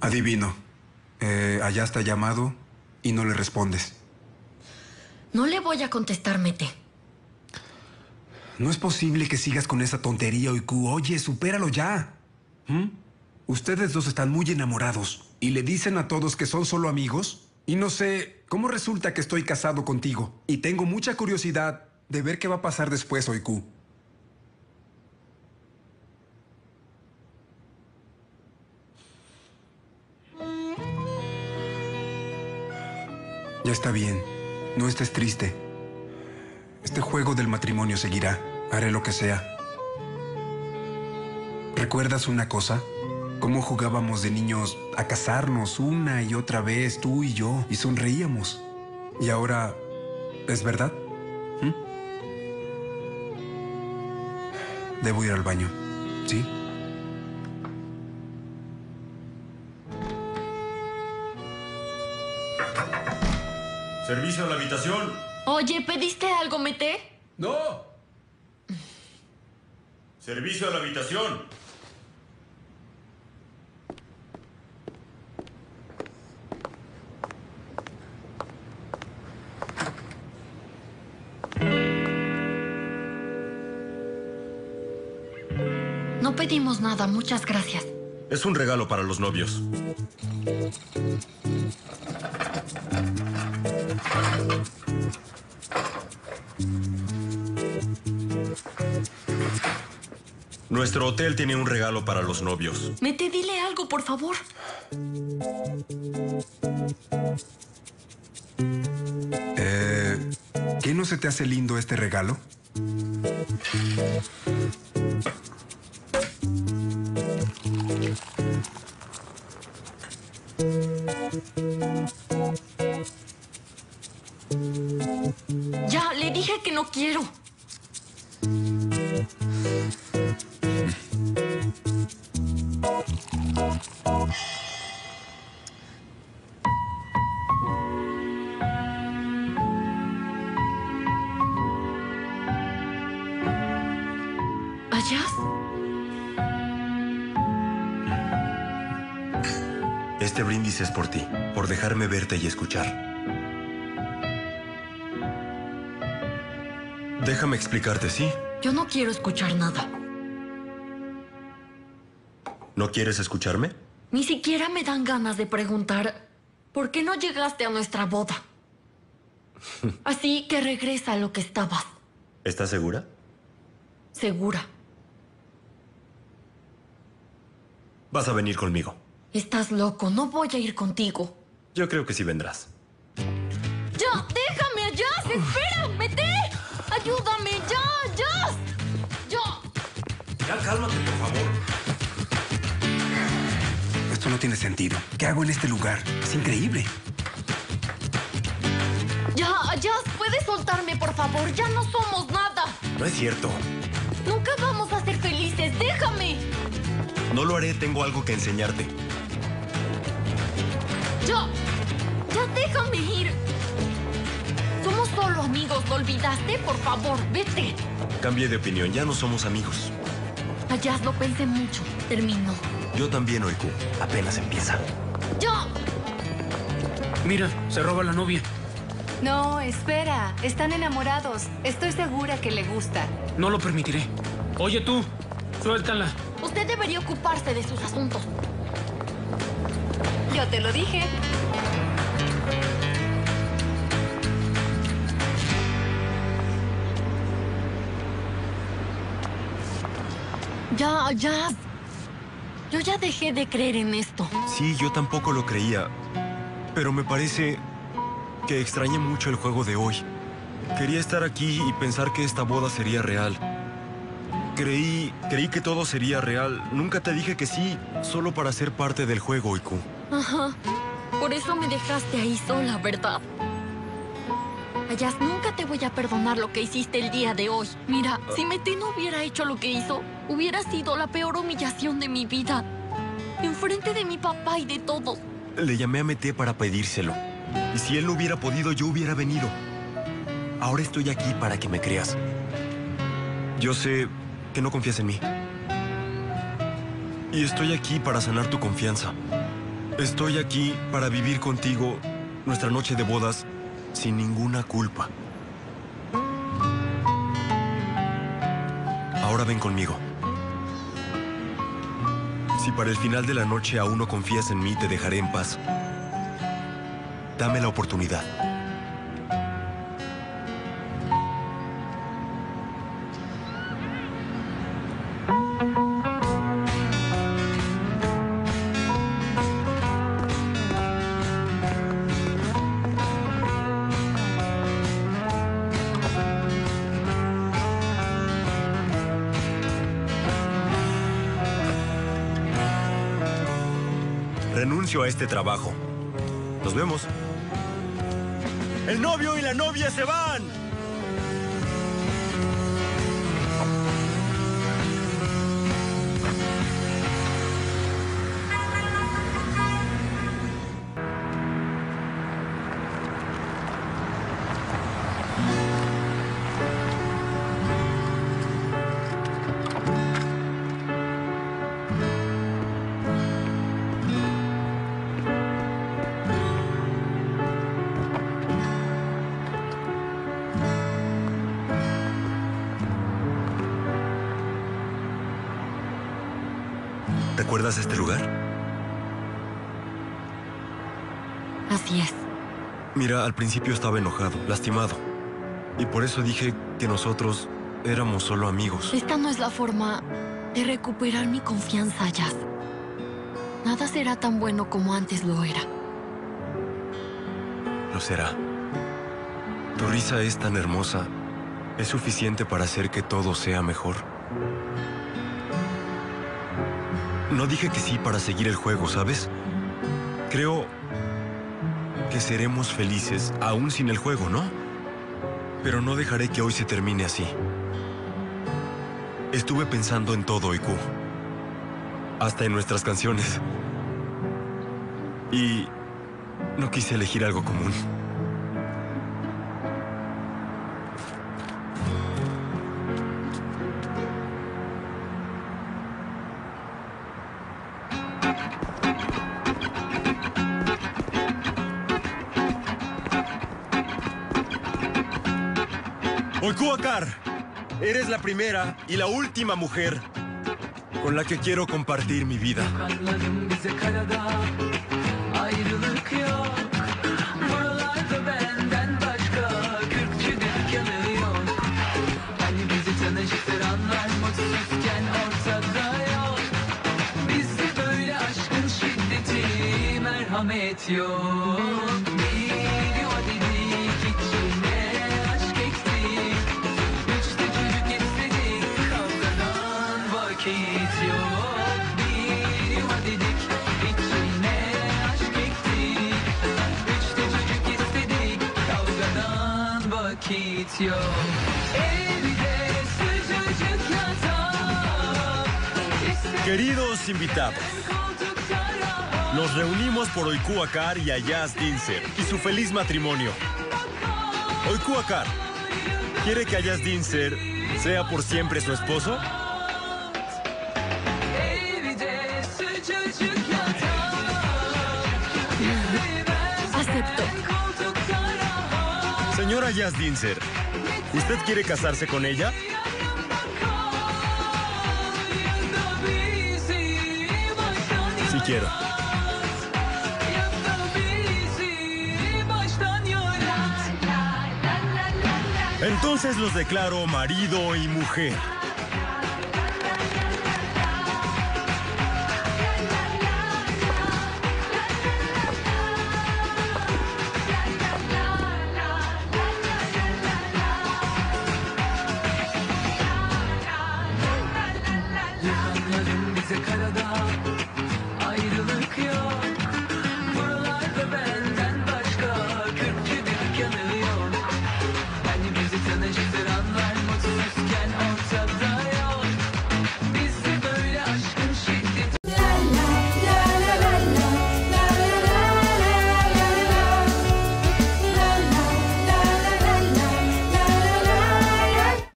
Adivino. Eh, allá está llamado y no le respondes. No le voy a contestar, Mete. No es posible que sigas con esa tontería, Oiku. Oye, supéralo ya. ¿Mm? Ustedes dos están muy enamorados y le dicen a todos que son solo amigos. Y no sé, ¿cómo resulta que estoy casado contigo? Y tengo mucha curiosidad de ver qué va a pasar después, Oiku. Ya está bien. No estés triste. Este juego del matrimonio seguirá. Haré lo que sea. ¿Recuerdas una cosa? Cómo jugábamos de niños a casarnos una y otra vez, tú y yo, y sonreíamos. Y ahora, ¿es verdad? ¿Mm? Debo ir al baño, ¿sí? Servicio a la habitación. Oye, ¿pediste algo, Mete? ¡No! Servicio a la habitación. No pedimos nada, muchas gracias. Es un regalo para los novios. Nuestro hotel tiene un regalo para los novios. Mete, dile algo, por favor. Eh, ¿Qué no se te hace lindo este regalo? Ya, le dije que no quiero. ¿Ayas? Este brindis es por ti, por dejarme verte y escuchar. Déjame explicarte, ¿sí? Yo no quiero escuchar nada. ¿No quieres escucharme? Ni siquiera me dan ganas de preguntar por qué no llegaste a nuestra boda. Así que regresa a lo que estabas. ¿Estás segura? Segura. Vas a venir conmigo. Estás loco, no voy a ir contigo. Yo creo que sí vendrás. ¡Ya! ¡Déjame allá! ¡Espera! ¡Mete! ¡Ayúdame! ¡Ya! ¡Ya! ¡Ya! Ya cálmate, por favor. Esto no tiene sentido. ¿Qué hago en este lugar? Es increíble. ¡Ya! ¡Ya! ¿Puedes soltarme, por favor? ¡Ya no somos nada! No es cierto. ¡Nunca vamos a ser felices! ¡Déjame! No lo haré, tengo algo que enseñarte. ¡Ya! ¡Ya déjame ir! Somos solo amigos, ¿lo olvidaste? Por favor, vete. Cambié de opinión, ya no somos amigos. Allá lo pensé mucho. Terminó. Yo también, Oiku. Apenas empieza. ¡Ya! Mira, se roba la novia. No, espera. Están enamorados. Estoy segura que le gusta. No lo permitiré. Oye tú, suéltala. Usted debería ocuparse de sus asuntos. Yo te lo dije. Ya, ya. Yo ya dejé de creer en esto. Sí, yo tampoco lo creía. Pero me parece que extrañé mucho el juego de hoy. Quería estar aquí y pensar que esta boda sería real. Creí, creí que todo sería real. Nunca te dije que sí, solo para ser parte del juego, Iku. Ajá. Por eso me dejaste ahí sola, ¿verdad? Ayas, nunca te voy a perdonar lo que hiciste el día de hoy. Mira, si Mete no hubiera hecho lo que hizo, hubiera sido la peor humillación de mi vida. Enfrente de mi papá y de todos. Le llamé a Mete para pedírselo. Y si él no hubiera podido, yo hubiera venido. Ahora estoy aquí para que me creas. Yo sé que no confías en mí. Y estoy aquí para sanar tu confianza. Estoy aquí para vivir contigo nuestra noche de bodas sin ninguna culpa. Ahora ven conmigo. Si para el final de la noche aún no confías en mí, te dejaré en paz. Dame la oportunidad. Renuncio a este trabajo. Nos vemos. El novio y la novia se van. ¿Recuerdas este lugar? Así es. Mira, al principio estaba enojado, lastimado. Y por eso dije que nosotros éramos solo amigos. Esta no es la forma de recuperar mi confianza, Jazz. Nada será tan bueno como antes lo era. Lo será. Tu risa es tan hermosa. Es suficiente para hacer que todo sea mejor. No dije que sí para seguir el juego, ¿sabes? Creo que seremos felices aún sin el juego, ¿no? Pero no dejaré que hoy se termine así. Estuve pensando en todo, Iku. Hasta en nuestras canciones. Y no quise elegir algo común. Oikuakar, eres la primera y la última mujer con la que quiero compartir mi vida. Queridos invitados, nos reunimos por Oikuakar y Ayaz Dinser y su feliz matrimonio. Oikuakar, ¿quiere que Ayaz Dinser sea por siempre su esposo? Señora Ayaz Dinser, ¿usted quiere casarse con ella? Sí quiero. Entonces los declaro marido y mujer.